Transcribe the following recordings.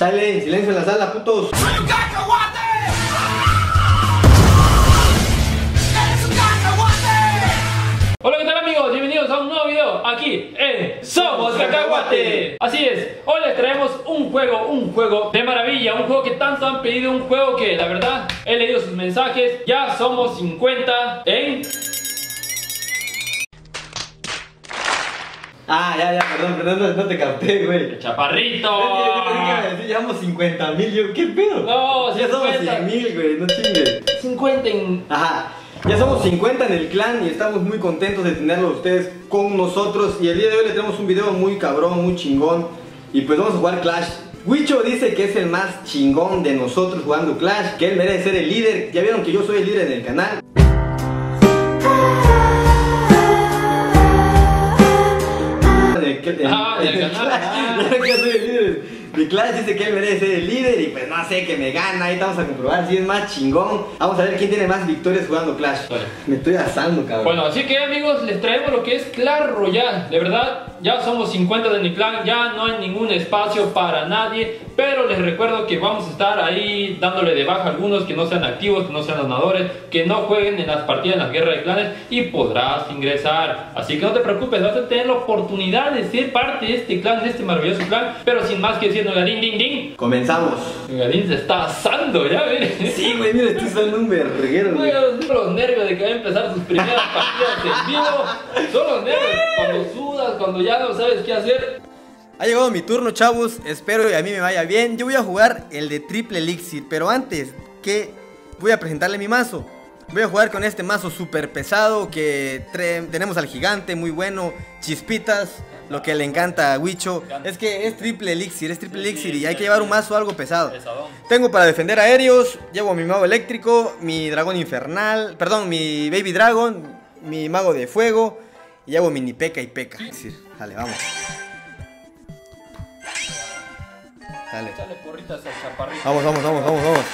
Sale, silencio en la sala, putos. Hola, ¿qué tal amigos? Bienvenidos a un nuevo video aquí en Somos Cacahuate. Así es, hoy les traemos un juego, un juego de maravilla, un juego que tanto han pedido, un juego que la verdad he leído sus mensajes, ya somos 50 en... Ah, ya, ya, perdón, perdón, no, te capté, güey. Chaparrito. Llevamos 50 mil, yo, ¿qué pedo? No, ya somos 50. 100 mil, güey, no chingues. 50 en... Ajá, ya somos 50 en el clan y estamos muy contentos de tenerlos ustedes con nosotros. Y el día de hoy les tenemos un video muy cabrón, muy chingón. Y pues vamos a jugar Clash. Wicho dice que es el más chingón de nosotros jugando Clash, que él merece ser el líder. Ya vieron que yo soy el líder canal. En el- en- Ah, del en el canal. Clash. Ah. Ya que yo soy el de Clash, dice que él merece ser el líder y pues no sé, que me gana. Ahí vamos a comprobar si es más chingón. Vamos a ver quién tiene más victorias jugando Clash. Vale. Me estoy asando, cabrón. Bueno, así que amigos, les traemos lo que es Clash Royale. De verdad, ya somos 50 de mi clan, ya no hay ningún espacio para nadie. Pero les recuerdo que vamos a estar ahí dándole de baja a algunos que no sean activos, que no sean donadores, que no jueguen en las partidas, en las guerras de clanes y podrás ingresar. Así que no te preocupes, vas a tener la oportunidad de ser parte de este clan, de este maravilloso clan. Pero sin más que decir, Nogadín, ding, ding. Comenzamos. Se está asando ya, miren. Sí, güey, mira, estoy usando un verguero, güey. Son los nervios de que va a empezar sus primeras partidas en vivo. Son los nervios cuando sudas, cuando ya no sabes qué hacer. Ha llegado mi turno, chavos. Espero que a mí me vaya bien. Yo voy a jugar el de triple elixir, pero antes que voy a presentarle mi mazo. Voy a jugar con este mazo súper pesado que tenemos al gigante, muy bueno, chispitas, lo que le encanta a Wicho. Es que es triple elixir, es triple elixir y hay que llevar un mazo algo pesado. Tengo para defender aéreos, llevo mi mago eléctrico, mi dragón infernal, perdón, mi baby dragon, mi mago de fuego y llevo mini peca y peca. Dale, vamos. Dale. Vamos, vamos, vamos, vamos, vamos.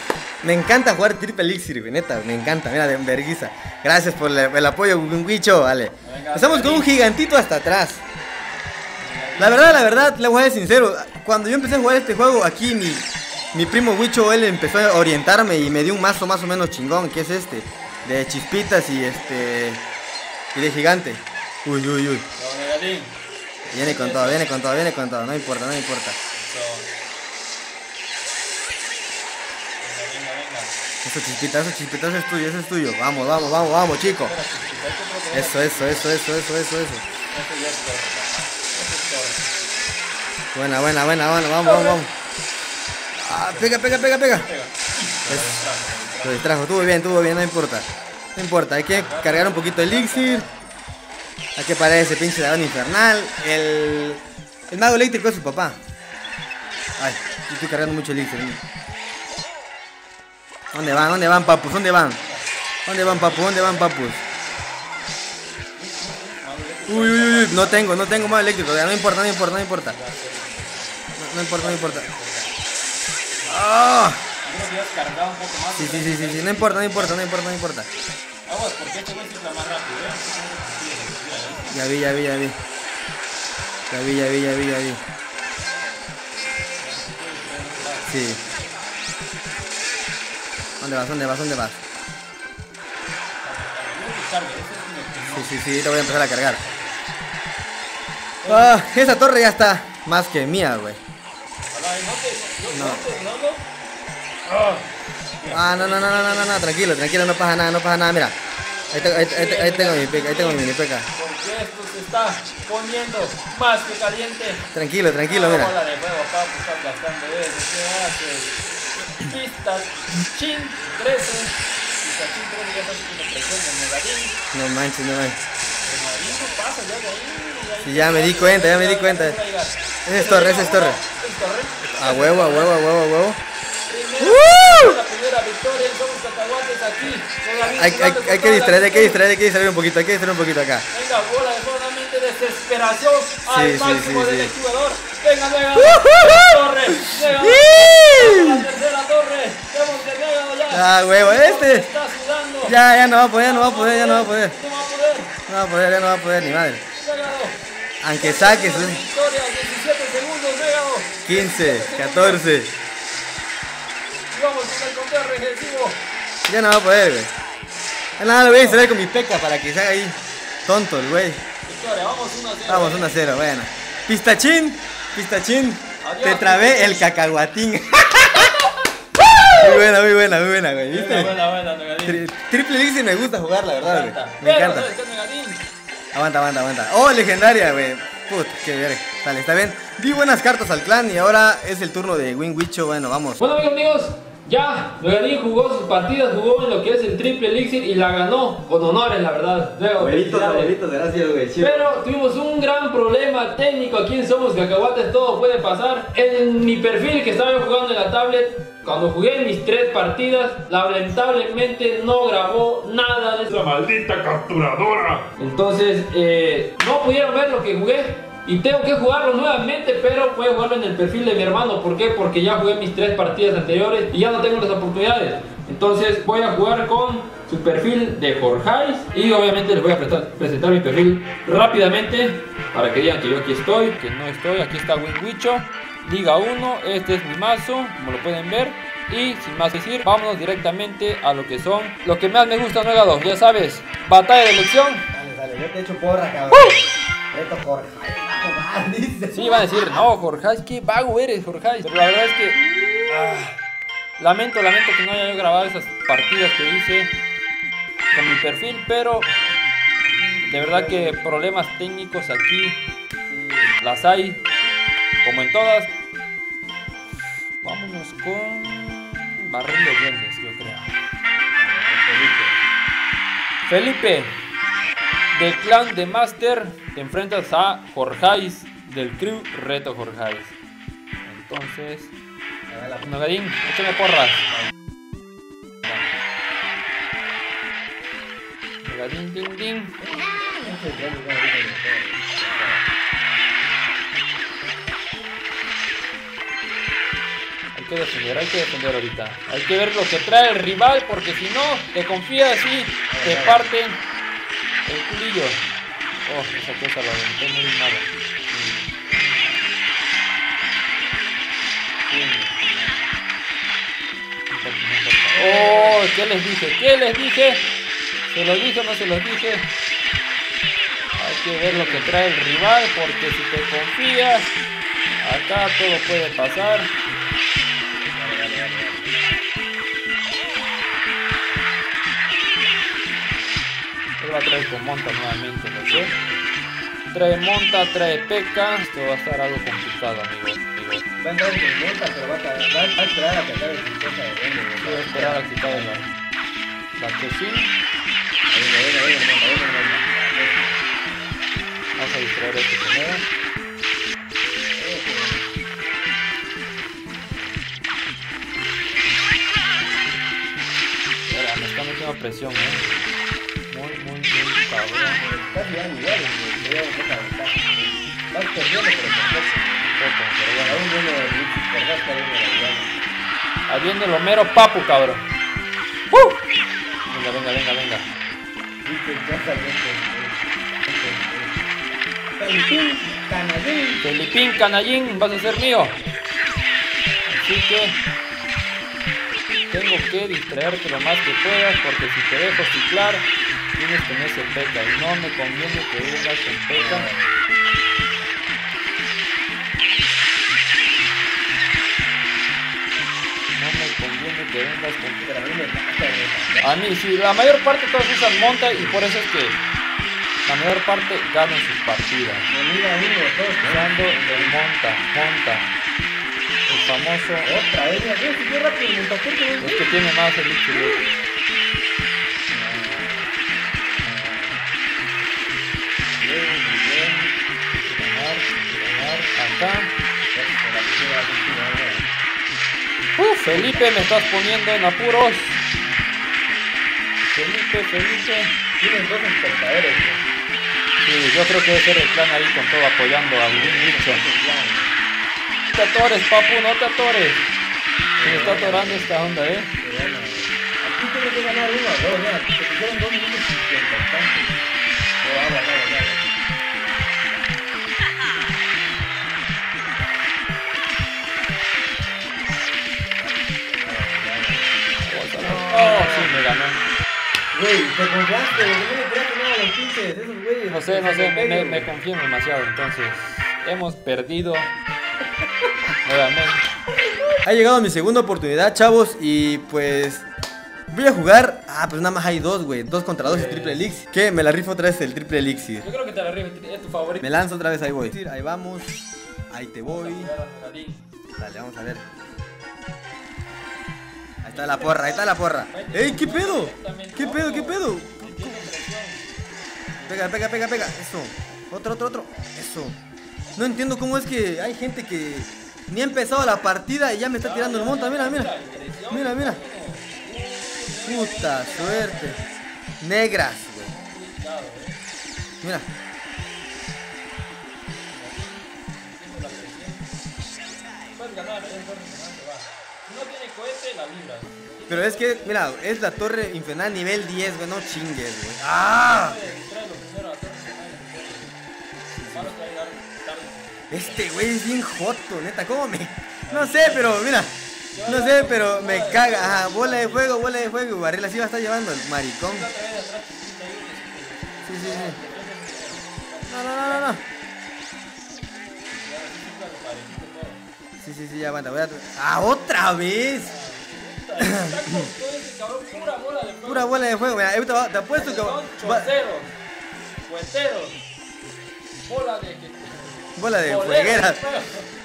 Me encanta jugar triple elixir, güey, neta, me encanta, mira, de verguiza. Gracias por el, el apoyo, Wicho, vale. Estamos con un gigantito hasta atrás. La verdad, la verdad, le voy a ser sincero. Cuando yo empecé a jugar este juego, aquí mi, mi primo Wicho, él empezó a orientarme y me dio un mazo más o menos chingón, que es este. De chispitas y este. Y de gigante. Uy, uy, uy. Viene con todo, viene con todo, viene con todo. No importa, no importa. Eso. Chispita, eso chispita, eso es tuyo, eso es tuyo. Vamos, vamos, vamos, vamos, chico. Eso, eso, eso, eso, eso, eso, eso. Buena, buena, buena, buena, vamos, vamos, vamos. Ah, pega, pega, pega, pega. Lo distrajo, estuvo bien, estuvo bien, no importa. No importa, hay que cargar un poquito el elixir. Hay que parar ese pinche dragón infernal. El, el mago eléctrico es su papá. Ay, yo estoy cargando mucho elixir. ¿Dónde van? ¿Dónde van, papus? ¿Dónde van? ¿Dónde van, papus? ¿Dónde van, papus? Uy, uy, uy, no tengo, no tengo mago eléctrico. No importa, no importa, no importa. No, no importa, no importa. ¡Ah! Más. Sí, sí, sí, sí, sí, no importa, no importa, no importa, no importa. Más. Ya vi, ya vi, ya vi. Ya vi, ya vi, ya vi, ya vi. Sí. ¿Dónde vas? ¿Dónde vas? ¿Dónde vas? Sí, sí, sí, te voy a empezar a cargar. Ah, esa torre ya está más que mía, güey. No. Ah, no, no, no, no, no, no, tranquilo, tranquilo, no pasa nada, no pasa nada, mira. Ahí, ahí, ahí- ahí tengo mi peca, ahí tengo mi mini peca. Porque esto se está poniendo más que caliente. Tranquilo, tranquilo, mira. Bola de fuego, papu, estás gastando eso. ¿Qué haces? Pista chin 13. Pista chin 13 ya estás de. No manches, no manches. No pasa ya de ahí. de ahí. Sí, ya me di cuenta, ya me di cuenta. Ese es torre, ese es torre. A huevo, a huevo, a huevo, a huevo. La primera victoria Somos Cacahuates aquí. Hay, hay, hay que distraer, hay que distraer, hay que distraer un poquito, hay que distraer un poquito acá. Venga, bola de solamente desesperación al sí, máximo sí, del sí. jugador. Venga, venga, torre. Venga, ¡Sí! la tercera torre. Ya. Huevo, este. Ya, ya no va a poder, no va a poder, ya no va a poder. No va a poder. Ya no va a poder, ni madre. Aunque saques, Victoria, 17 segundos, Negado. 15, 14. Vamos con el regresivo. Ya no va a poder, güey. Nada, lo voy a distraer con mi peca para que se haga ahí tonto el güey. Victoria, vamos 1 a 0. Vamos, 1 a 0, bueno. Pistachín, pistachín. Te trabé el cacahuatín. muy buena, muy buena, muy buena, güey. ¿Viste? Buena, buena. Tri- Triple Elixir me gusta jugar, la verdad, güey. Me encanta. Aguanta, aguanta, aguanta. Oh, legendaria, güey. Puta, qué verga. Dale, está bien. Di buenas cartas al clan y ahora es el turno de Win Wicho. Bueno, vamos. Bueno amigos míos, ya Negadín jugó sus partidas, jugó en lo que es el triple elixir y la ganó con honores la verdad. Luego, felicidades. gracias, güey. Pero tuvimos un gran problema técnico aquí en Somos Cacahuates, todo puede pasar. En mi perfil que estaba yo jugando en la tablet, cuando jugué mis tres partidas, lamentablemente no grabó nada de ¡Esa maldita capturadora! Entonces, eh, no pudieron ver lo que jugué. Y tengo que jugarlo nuevamente, pero voy a jugarlo en el perfil de mi hermano. ¿Por qué? Porque ya jugué mis tres partidas anteriores y ya no tengo las oportunidades. Entonces voy a jugar con su perfil de Jorgeis. Y obviamente les voy a prestar- presentar mi perfil rápidamente para que digan que yo aquí estoy, que no estoy. Aquí está Winwicho, Liga 1. Este es mi mazo, como lo pueden ver. Y sin más decir, vámonos directamente a lo que son, lo que más me gusta, no 2. Ya sabes, batalla de elección. Dale, dale, yo te echo porra, cabrón. Jorge. dice. Sí, van a decir, no, Jorge, qué vago eres, Jorge. Pero la verdad es que. ah, lamento, lamento que no haya grabado esas partidas que hice con mi perfil, pero. De verdad que problemas técnicos aquí las hay, como en todas. Vámonos con. Barril de yo creo. Felipe, del clan de Master, te enfrentas a Jorgeis del crew Reto Jorgeis. Entonces, Nogadín, échame porras. Nogadín, ding, ding. Hay que defender, hay que defender ahorita. Hay que ver lo que trae el rival, porque si no, te confías y te parten el culillo. Oh, esa cosa la aventé muy mal. Oh, ¿qué les dije? ¿Qué les dije? ¿Se los dije o no se los dije? Hay que ver lo que trae el rival porque si te confías, acá todo puede pasar. Él va a traer con monta nuevamente, no sé. Trae monta, trae peca. Esto va a estar algo complicado, amigos. amigos. Va a entrar con monta, pero va a, va a esperar a que acabe su cosa de güey. Voy a esperar a quitar la, la que sí. Venga, venga, venga, venga, venga, venga. Vamos a distraer este primero. Ahora, me está metiendo presión, eh. Muy, muy. Güey. Perdiendo, pero. Aún de por más que lo mero papu, cabrón. ¡Uh! Venga, venga, venga, venga. Richie, ya salió Felipín, canadín. Felipín, canallín, vas a ser mío. Así que tengo que distraerte lo más que puedas porque si te dejo ciclar, tienes con ese peca y no me conviene que vengas con peca. No me conviene que vengas con a mí sí, la mayor parte todas usan monta y por eso es que la mayor parte ganan sus partidas. De. ¿no? Usando el monta, monta. Famoso. Otra vez, mira, ¿ves? Qué rápido Es que tiene más el ganar, acá. Uf, Felipe, me estás poniendo en apuros. Felipe, Felipe. Tienen dos espectadores. Sí, yo creo que debe ser el plan ahí con todo apoyando al bicho te atores, papu, no te atores. Se me está atorando esta onda, ¿eh? Aquí tienes que ganar uno, no, ya. Te pusieron dos minutos cincuenta, tanto. No, habla, habla, habla. Oh, sí, me ganó. Güey, te compraste, no me esperaste nada a los pinches, esos güeyes. No sé, no sé, me, me confío demasiado, entonces hemos perdido nuevamente. Ha llegado mi segunda oportunidad, chavos, y pues voy a jugar. Ah, pues nada más hay dos, güey. Dos contra dos y triple elixir. ¿Qué? Me la rifo otra vez el triple elixir. Yo creo que te la rifes, es tu favorito. Me lanzo otra vez, ahí voy. Ahí vamos. Ahí te voy. Dale, vamos a ver. Ahí está la porra, ahí está la porra. ¡Ey, qué pedo! ¿Qué pedo, qué pedo? Pega, pega, pega, pega. Eso. Otro, otro, otro. Eso. No entiendo cómo es que hay gente que ni ha empezado la partida y ya me está tirando el monta. Mira, mira. Mira, mira. Puta suerte. Negras, güey. Mira. Pero es que, mira, es la torre infernal nivel 10, güey. No chingues, güey. ¡Ah! Este güey es bien joto, neta. ¿Cómo me.? No sé, pero mira. No sé, pero me caga. Ajá, bola de fuego, bola de fuego. Barril así va a estar llevando el maricón. Sí, sí, sí. No, no, no, no, no. Sí, sí, sí, ya aguanta. Voy a... ¡Ah, otra vez! Pura bola de fuego. Pura bola de fuego. Mira, te apuesto que. Chorceros, cuenteros, bola de. Bola de fuego.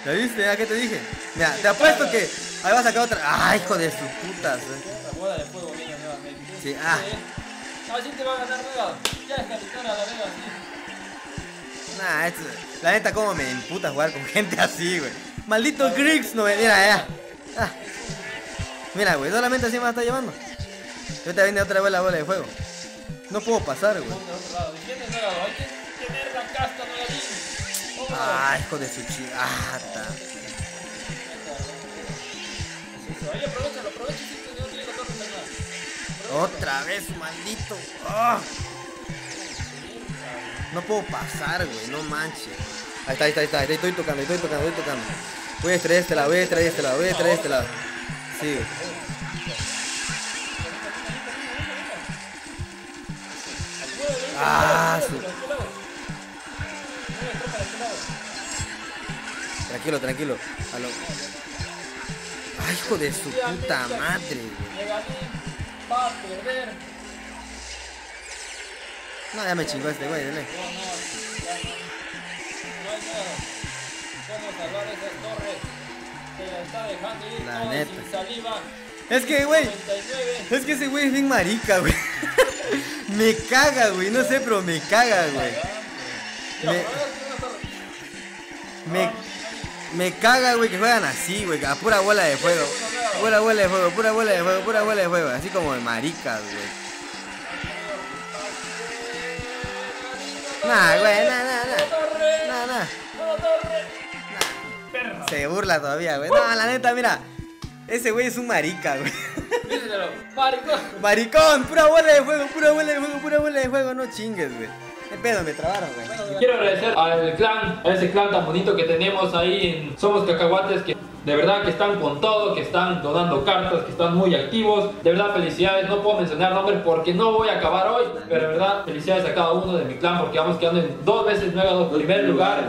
¿Ya viste? ¿Ya qué te dije? Mira, te apuesto que. Ahí va a sacar otra. ¡Ay, hijo de su puta! La bola de fuego viene nuevamente. Sí, ah. Así te va a ganar Vega. Ya es capitán a la Vega, sí. Nah, esto- la neta, como me emputa jugar con gente así, güey. Maldito Griggs, no me. Mira, ya. Ah. Mira, güey, solamente así me la está llevando. Yo te viene otra vez la bola de fuego. No puedo pasar, güey. La casta, no la Ah, hijo de su aprovechalo, torre infernal. Otra vez, maldito. Ah. No puedo pasar, güey, no manches. Ahí está, ahí está, ahí está, ahí estoy tocando, estoy tocando, estoy tocando. Voy a extraer este lado, voy a extraer este lado, voy a extraer este lado. Sí. Ah, su... Tranquilo, tranquilo. Aló. Ay, hijo de su puta madre. No, ya me chingó este güey. Se la está dejando ir La todo neta. Es que, güey, 99. es que ese güey es bien marica, güey. me caga, güey, no sé, pero me caga, güey. Me, me caga, güey, que juegan así, güey, a pura bola de fuego. Pura bola de fuego, pura bola de fuego, pura bola de fuego. Así como de maricas, güey. Nah, güey, nah, nah, nah. Nah, nah. Se burla todavía, güey. No, la neta, mira. Ese güey es un marica, güey. Maricón. Maricón, pura bola de fuego, pura bola de fuego, pura bola de fuego. No chingues, güey. ¿Qué pedo? Me trabaron, güey. Quiero agradecer al clan, a ese clan tan bonito que tenemos ahí en Somos Cacahuates, que de verdad que están con todo, que están donando cartas, que están muy activos. De verdad, felicidades. No puedo mencionar nombres porque no voy a acabar hoy, pero de verdad, felicidades a cada uno de mi clan porque vamos quedando en dos veces nueve dos primer lugar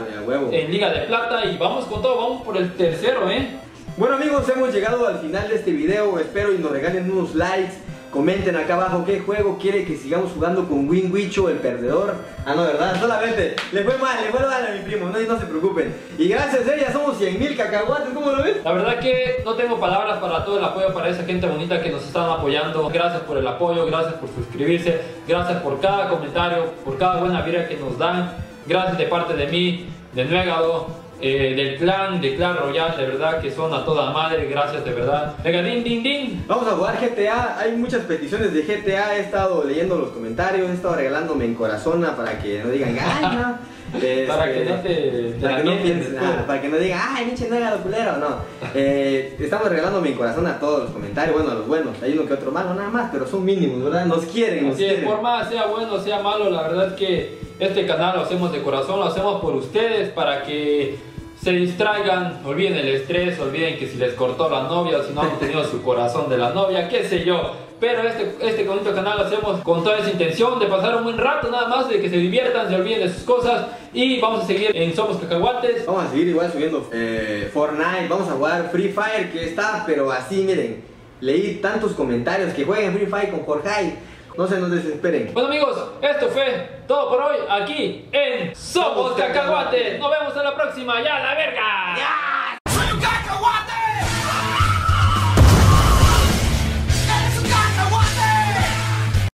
en Liga de Plata y vamos con todo, vamos por el tercero, ¿eh? Bueno amigos, hemos llegado al final de este video, espero y nos regalen unos likes, comenten acá abajo qué juego quiere que sigamos jugando con Win Wicho, el perdedor. Ah, no, ¿verdad? Solamente, le fue mal, le fue mal a mi primo, no, no se preocupen. Y gracias a ella somos 100 mil cacahuates, ¿cómo lo ves? La verdad que no tengo palabras para todo el apoyo para esa gente bonita que nos están apoyando. Gracias por el apoyo, gracias por suscribirse, gracias por cada comentario, por cada buena vida que nos dan. Gracias de parte de mí, de Nuegado, eh, del clan, de Clan Royal, de verdad que son a toda madre, gracias de verdad. Venga, din, din, din. Vamos a jugar GTA, hay muchas peticiones de GTA, he estado leyendo los comentarios, he estado regalándome en corazona para que no digan, ay no. Para Este, que no te, te Para que no después. ah, para que no digan, ay, pinche no era culero, no. Eh, estamos regalando mi corazón a todos los comentarios, bueno, a los buenos. Hay uno que otro malo, nada más, pero son mínimos, ¿verdad? Nos quieren, nos Así quieren. por más sea bueno, sea malo, la verdad es que este canal lo hacemos de corazón, lo hacemos por ustedes para que se distraigan, olviden el estrés, olviden que si les cortó la novia o si no han tenido su corazón de la novia, qué sé yo. Pero este, este bonito canal lo hacemos con toda esa intención de pasar un buen rato nada más, de que se diviertan, se olviden de sus cosas y vamos a seguir en Somos Cacahuates. Vamos a seguir igual subiendo eh, Fortnite, vamos a jugar Free Fire que está, pero así miren, leí tantos comentarios que jueguen Free Fire con Jorge. No se nos desesperen. Bueno amigos, esto fue todo por hoy aquí en Somos Cacahuates. Nos vemos en la próxima, ya la verga. ¡Ya!